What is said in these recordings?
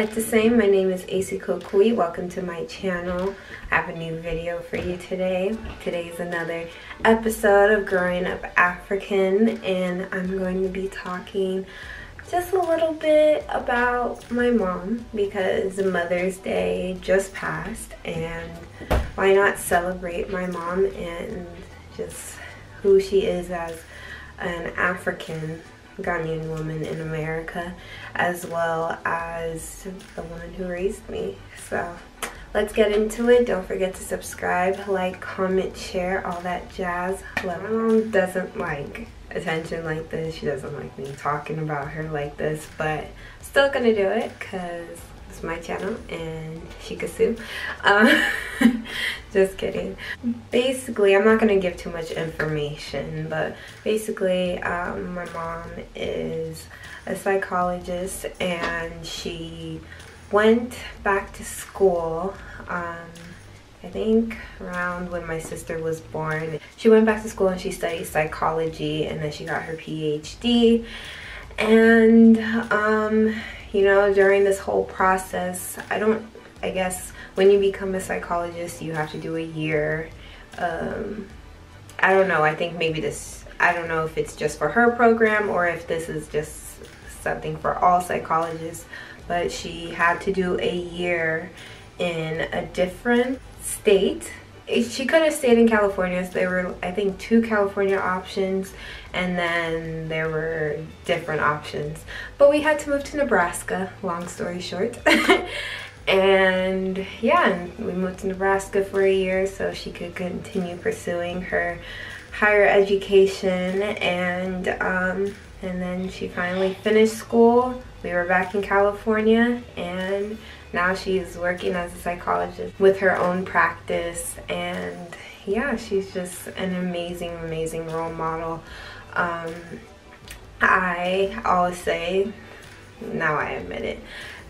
At the same, my name is Esi Kokui. Welcome to my channel. I have a new video for you today. Today is another episode of Growing Up African and I'm going to be talking just a little bit about my mom because Mother's Day just passed and why not celebrate my mom and just who she is as an African Ghanaian woman in America as well as the woman who raised me. So let's get into it. Don't forget to subscribe, like, comment, share, all that jazz. My mom doesn't like attention like this. She doesn't like me talking about her like this, but still gonna do it because it's my channel and sue. Uh, just kidding. Basically, I'm not gonna give too much information, but basically, um, my mom is a psychologist and she went back to school um, I think around when my sister was born. She went back to school and she studied psychology and then she got her PhD. And, um, you know, during this whole process, I don't, I guess when you become a psychologist, you have to do a year. Um, I don't know, I think maybe this, I don't know if it's just for her program or if this is just something for all psychologists, but she had to do a year in a different state. She could have stayed in California. So there were, I think, two California options, and then there were different options. But we had to move to Nebraska, long story short. and yeah, we moved to Nebraska for a year so she could continue pursuing her higher education and um, and then she finally finished school. We were back in California and now she's working as a psychologist with her own practice and yeah she's just an amazing amazing role model. Um, i always say now i admit it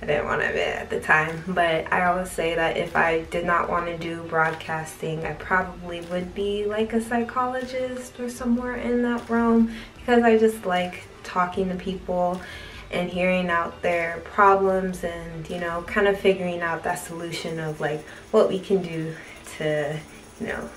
i didn't want to admit it at the time but i always say that if i did not want to do broadcasting i probably would be like a psychologist or somewhere in that realm because i just like talking to people and hearing out their problems and you know kind of figuring out that solution of like what we can do to you know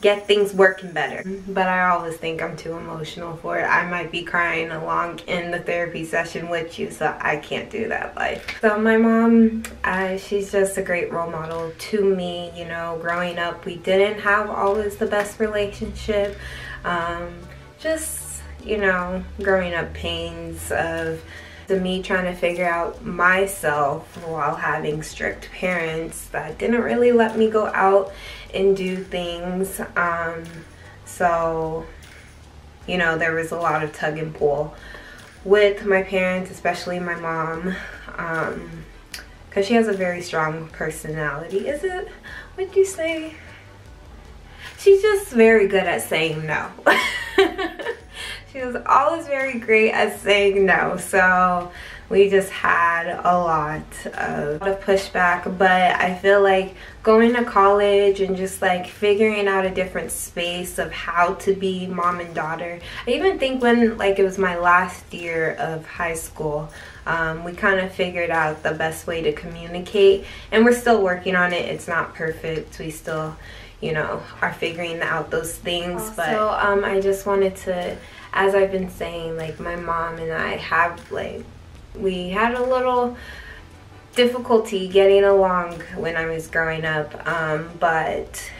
get things working better. But I always think I'm too emotional for it. I might be crying along in the therapy session with you so I can't do that life. So my mom I, she's just a great role model to me you know. Growing up we didn't have always the best relationship. Um, just you know, growing up pains of me trying to figure out myself while having strict parents that didn't really let me go out and do things. Um, so, you know, there was a lot of tug and pull with my parents, especially my mom, because um, she has a very strong personality. Is it? What'd you say? She's just very good at saying no. She was always very great at saying no. So we just had a lot of, of pushback. But I feel like going to college and just like figuring out a different space of how to be mom and daughter. I even think when like it was my last year of high school, um, we kind of figured out the best way to communicate and we're still working on it. It's not perfect. We still, you know, are figuring out those things. Also, but um, I just wanted to as I've been saying, like my mom and I have like, we had a little difficulty getting along when I was growing up, um, but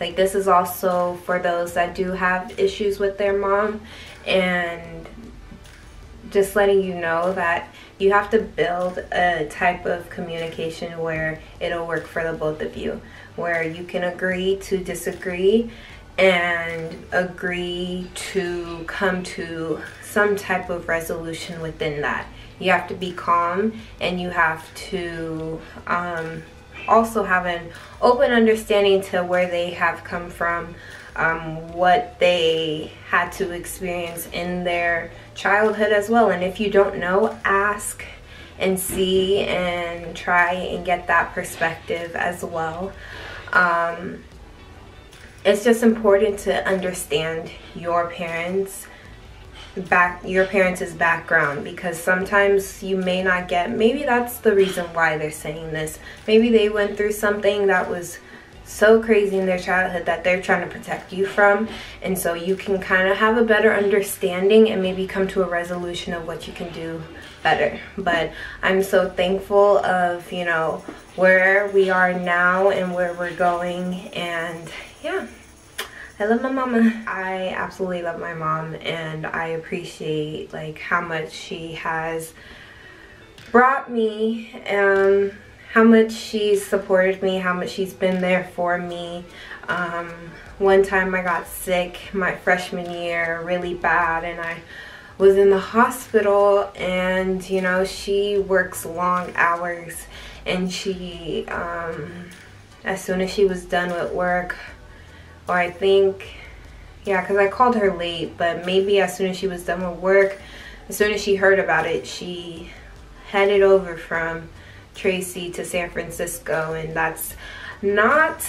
like this is also for those that do have issues with their mom and just letting you know that you have to build a type of communication where it'll work for the both of you where you can agree to disagree and agree to come to some type of resolution within that. You have to be calm and you have to um, also have an open understanding to where they have come from, um, what they had to experience in their childhood as well. And if you don't know, ask and see and try and get that perspective as well. Um, it's just important to understand your parents back your parents' background because sometimes you may not get maybe that's the reason why they're saying this. Maybe they went through something that was so crazy in their childhood that they're trying to protect you from. And so you can kind of have a better understanding and maybe come to a resolution of what you can do better. But i'm so thankful of you know where we are now and where we're going and yeah I love my mama. I absolutely love my mom and I appreciate like how much she has brought me um how much she's supported me, how much she's been there for me. Um, one time I got sick my freshman year really bad and I was in the hospital and you know she works long hours and she um, as soon as she was done with work or I think yeah because I called her late but maybe as soon as she was done with work as soon as she heard about it she headed over from Tracy to San Francisco and that's not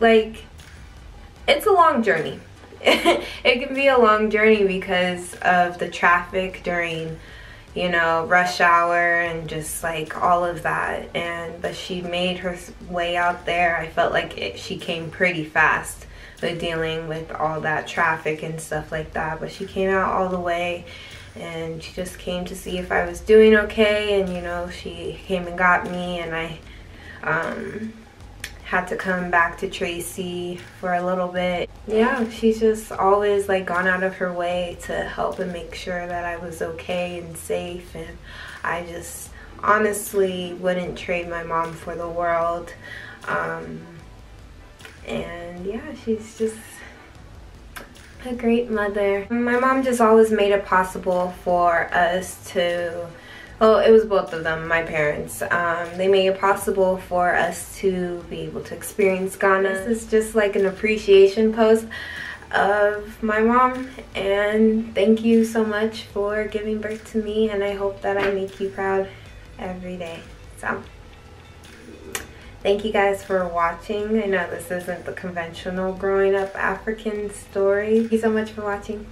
like it's a long journey. It can be a long journey because of the traffic during you know rush hour and just like all of that. And but she made her way out there. I felt like it, she came pretty fast dealing with all that traffic and stuff like that but she came out all the way and she just came to see if I was doing okay and you know she came and got me and I um, had to come back to Tracy for a little bit. Yeah, she's just always like gone out of her way to help and make sure that I was okay and safe and I just honestly wouldn't trade my mom for the world. Um, and yeah, she's just a great mother. My mom just always made it possible for us to, well, it was both of them, my parents. Um, they made it possible for us to be able to experience Ghana. This is just like an appreciation post of my mom and thank you so much for giving birth to me and I hope that I make you proud every day. So. Thank you guys for watching. I know this isn't the conventional growing up African story. Thank you so much for watching.